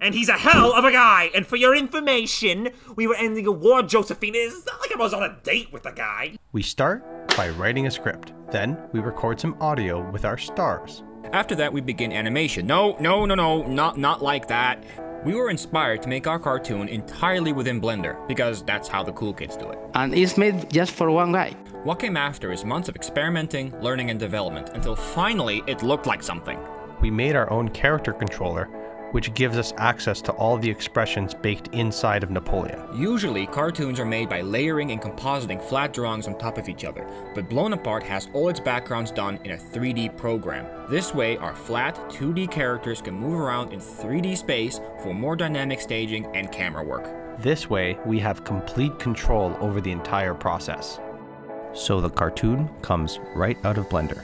and he's a hell of a guy. And for your information, we were ending a war, Josephine. It's not like I was on a date with the guy. We start by writing a script. Then we record some audio with our stars. After that, we begin animation. No, no, no, no, not not like that. We were inspired to make our cartoon entirely within Blender because that's how the cool kids do it. And it's made just for one guy. What came after is months of experimenting, learning, and development until finally it looked like something. We made our own character controller which gives us access to all the expressions baked inside of Napoleon. Usually, cartoons are made by layering and compositing flat drawings on top of each other, but Blown Apart has all its backgrounds done in a 3D program. This way, our flat, 2D characters can move around in 3D space for more dynamic staging and camera work. This way, we have complete control over the entire process. So the cartoon comes right out of Blender.